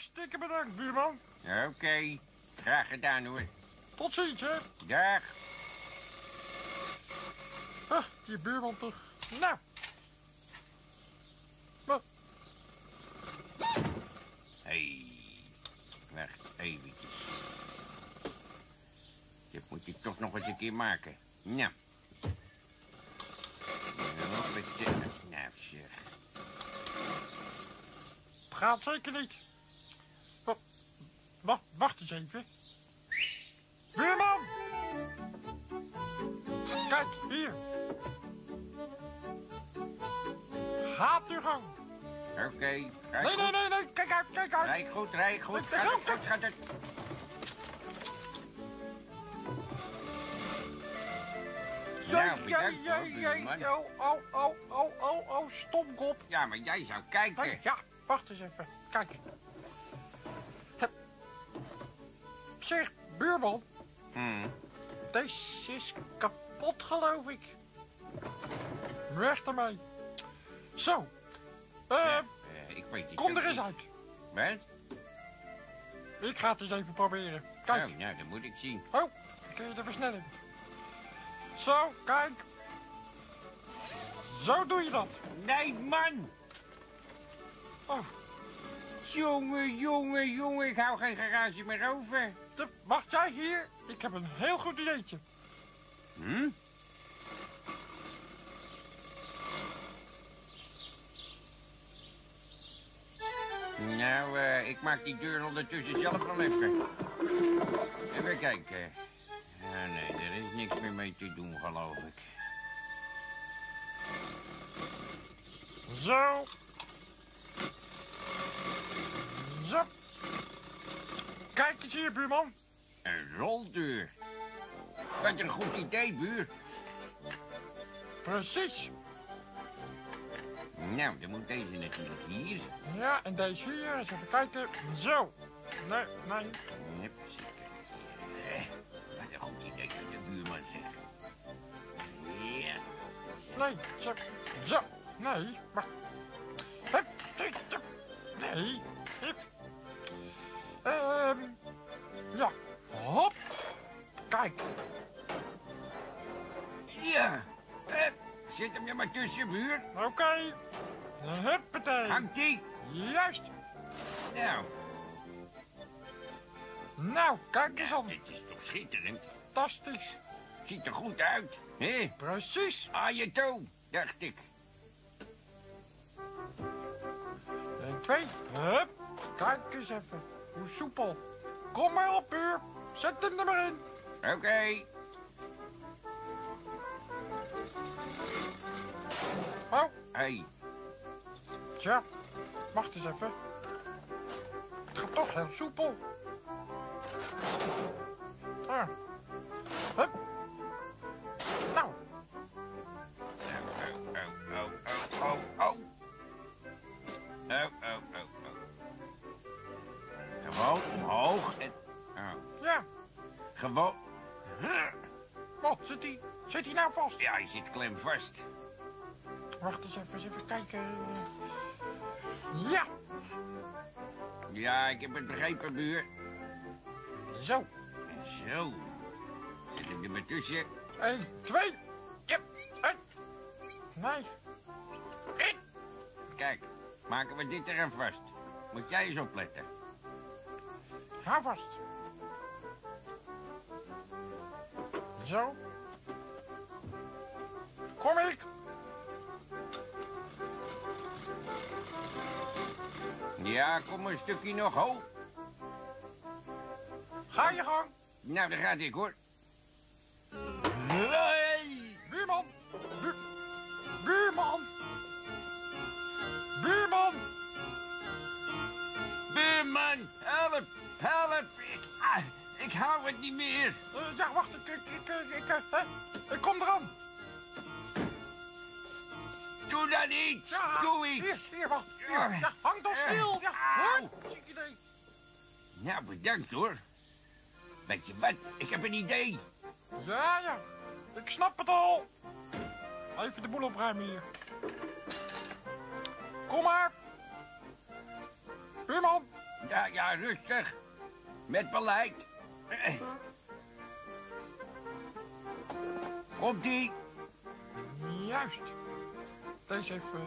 Hartstikke bedankt, buurman. Oké, graag gedaan hoor. Tot ziens, hè. Dag. Ah, die buurman toch. Nou. Wat? Hé, wacht eventjes. Dit moet ik toch nog eens een keer maken. Nou. Nou, zeg. Het gaat zeker niet. Wacht, wacht eens even. Buurman! Kijk, hier. Gaat nu gang. Oké, Nee, nee, nee, nee. Kijk uit, kijk uit. Rij goed, rij goed. Gaat het, gaat het. Nou, bedankt hoor, buurman. Oh, oh, oh, oh, oh, oh, stomkop. Ja, maar jij zou kijken. Kijk, ja, wacht eens even. Kijk. Zeg, buurman, Hmm. deze is kapot, geloof ik. Weg ermee. Zo. Eh, eh, ik weet het kom er eens niet. uit. Wat? Ik ga het eens even proberen. Kijk. Oh, nou, dat moet ik zien. Oh, kun je de versnelling. Zo, kijk. Zo doe je dat. Nee, man! Oh, Jongen, jongen, jongen, ik hou geen garage meer over. de, wacht jij hier? Ik heb een heel goed ideetje. Hm? Nou, eh, ik maak die deur ondertussen zelf wel even. Even kijken. Ja, nee, er is niks meer mee te doen, geloof ik. Zo. Zo. Kijk eens hier, buurman. Een roldeur. Wat een goed idee, buur. Precies. Nou, dan moet deze natuurlijk hier. Ja, en deze hier. Eens even kijken. Zo. Nee, nee. Zeker. Eh, Wat een goed idee van de buurman, zeg. Ja. Nee, zo. Zo. Nee, maar... Hup, nee. Nee. Hup. Ehm... Ja. Hop. Kijk. Ja. Hup, zit hem er maar tussen, buur. Oké. Huppatee. Hangt die? Juist. Nou, Nou, kijk eens aan. dit is toch schitterend. Fantastisch. Ziet er goed uit, hè? Precies. Ah, je toe, dacht ik. 1, 2. Hup. Kijk eens even. Hoe soepel. Kom maar op, buur. Zet hem er maar in. Oké. Oh, Hey, tja. Wacht eens even. Het gaat toch heel soepel. Ah. Wat, zit hij zit hij nou vast? Ja, hij zit klem vast. Wacht eens even, eens even kijken. Ja, Ja, ik heb het begrepen, buur. zo. Zo. Zit hem er maar tussen. 1, 2. Ja, en. Nee. Kijk, maken we dit er aan vast. Moet jij eens opletten. Hou vast. Zo. Kom ik. Ja, kom een stukje nog hoog. Ga je gang. Nou, daar gaat ik hoor. Ik hou het niet meer. Eh, ja, wacht. Ik, ik, ik, ik, eh, kom eraan. Doe dan iets. Doe iets. Hier, hier, wacht. Hier. Hang toch stil. Ja. Nou, bedankt hoor. Weet je wat? Ik heb een idee. Ja, ja. Ik snap het al. Even de boel opruimen hier. Kom maar. Buurman. Ja, ja, rustig. Met beleid. Komt-ie. Juist. Deze even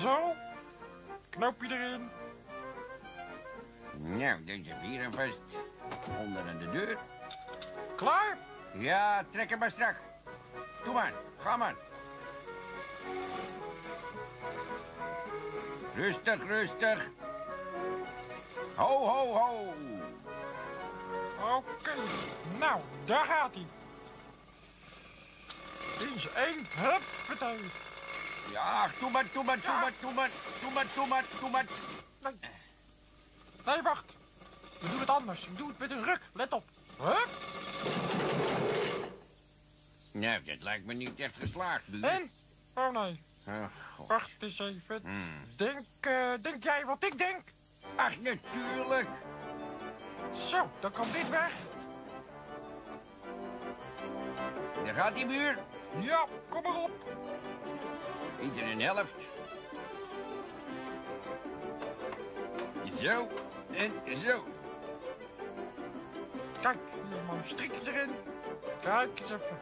zo. Knoopje erin. Nou, deze vieren vast onder aan de deur. Klaar? Ja, trek hem maar strak. Doe maar, ga maar. Rustig, rustig. Ho, ho, ho. Oké. Nou, daar gaat hij. Eens één. Huppatee. Ja, doe maar, doe maar, doe maar, doe maar, doe maar, doe maar, doe maar. Nee. Nee, wacht. We doen het anders. Ik doe het met een ruk. Let op. Hup. Nou, dat lijkt me niet echt geslaagd. En? Oh nee. Oh. Wacht eens even. Hmm. Denk, eh, denk jij wat ik denk? Ach, natuurlijk. Zo, dan kan dit weg. Daar gaat die buur. Ja, kom maar op. Ieder een helft. Zo en zo. Kijk, hier maar een strikje erin. Kijk eens even.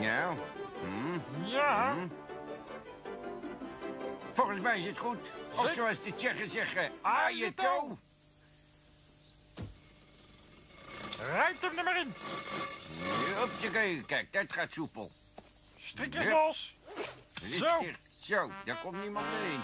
Nou, hm, Ja, hm. Volgens mij is het goed. Of zoals de Tsjechen zeggen, je toe. Rijdt hem er maar in. Hupsakee, kijk, dat gaat soepel. Strikjes los. Zo. Zo, daar komt niemand meer in.